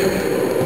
Thank you.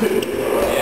Two.